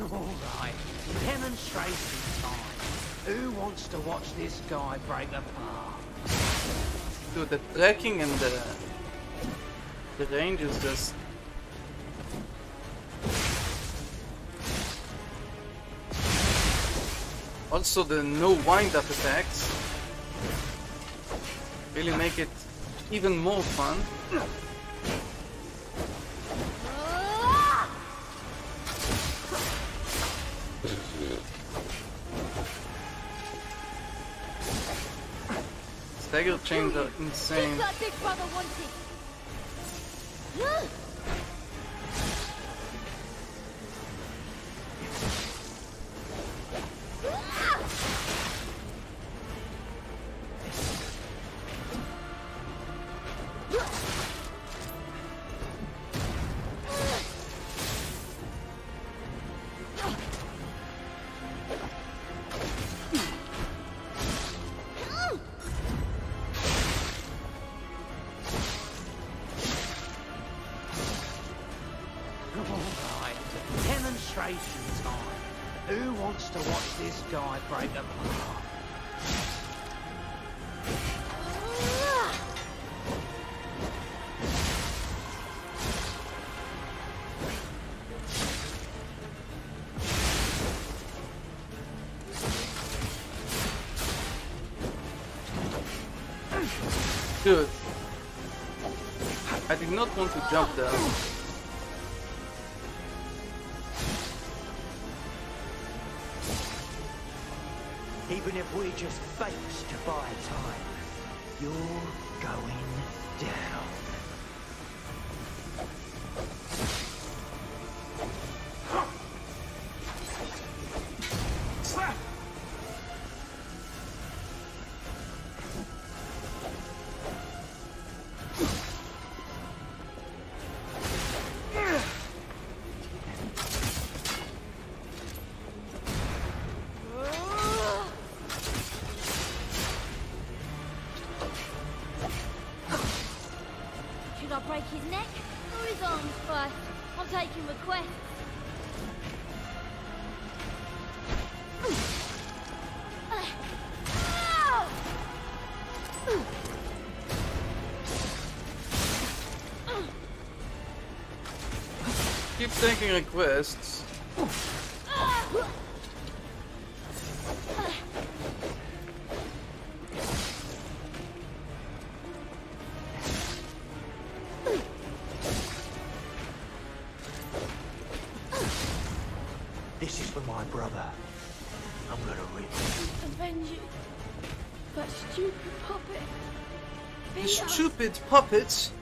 All right, demonstration time. Who wants to watch this guy break apart? Dude, the tracking and the the range is just Also the no wind-up attacks really make it even more fun. Stagger chains are insane. All right, demonstration time. Who wants to watch this guy break apart? Dude. I did not want to jump there. Even if we just fakes to buy time, you're going Should I break his neck or his arms first? I'm taking requests. Keep taking requests. My brother. I'm gonna rip. Avenge you. That stupid puppet. You Beat stupid puppets.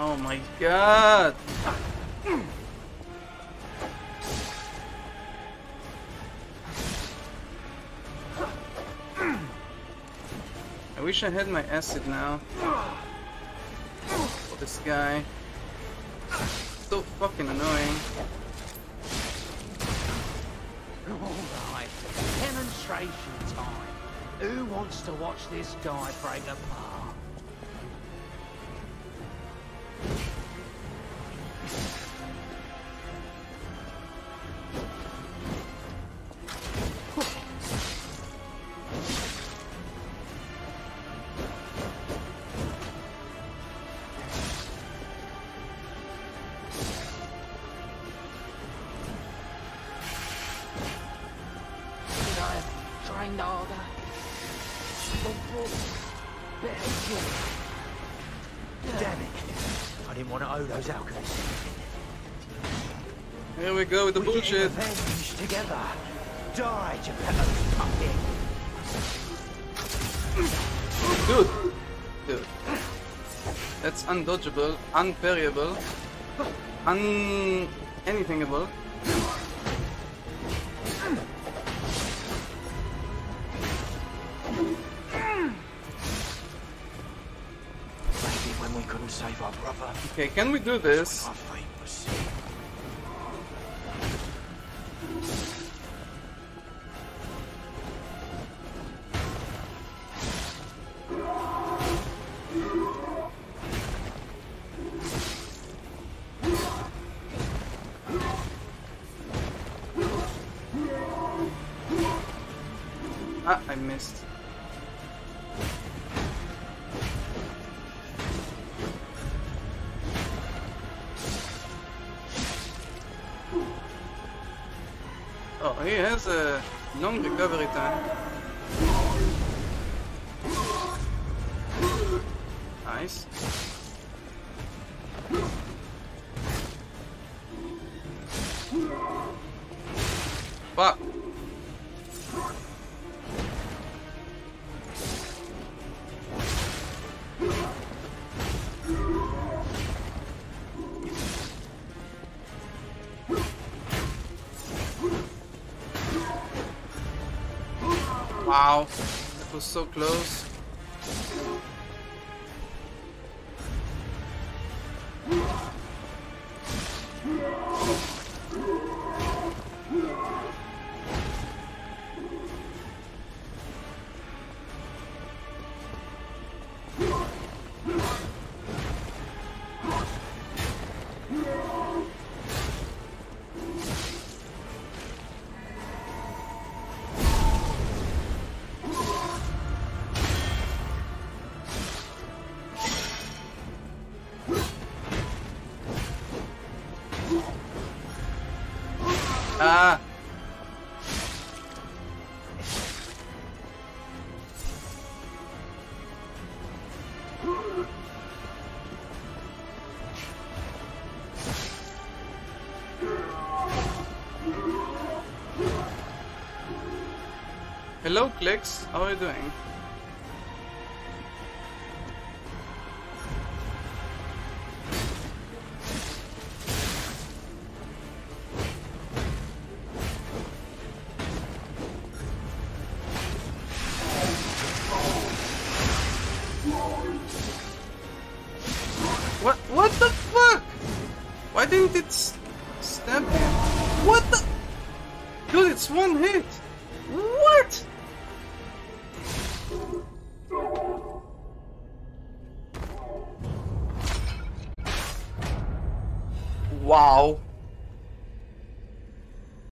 Oh my god. I wish I had my acid now. This guy. So fucking annoying. All right, demonstration time. Who wants to watch this guy break apart? Have trained harder? Or brought better gear? Damn it. I didn't want to owe those alchemists anything. Here we go with the We're getting bullshit. revenge together. Die, Geppetto puppet. Dude. Dude. That's undodgeable, unparryable, un... anythingable. we couldn't save our brother. Okay, can we do this? Ah, I missed. He has a long recovery time. Nice. Fuck. Wow, that was so close. Hello, Clicks. How are you doing? What? What the fuck? Why didn't it stab him? What the? Dude, it's one hit. What? Wow.